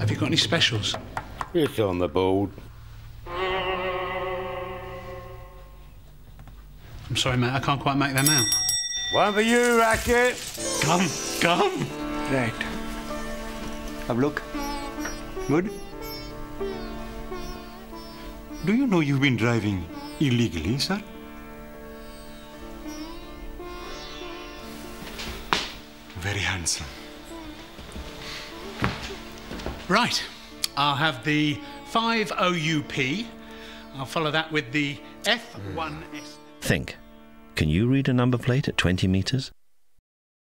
Have you got any specials? It's on the board. I'm sorry, mate, I can't quite make them out. One for you, Racket. Come, come. Right. Have a look. Good? Do you know you've been driving illegally, sir? Very handsome. Right. I'll have the 5 OUP. I'll follow that with the F1S. Think. Can you read a number plate at 20 metres?